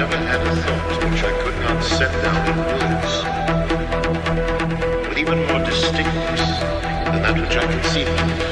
never had a thought which I could not set down in words, with even more distinctness than that which I conceived.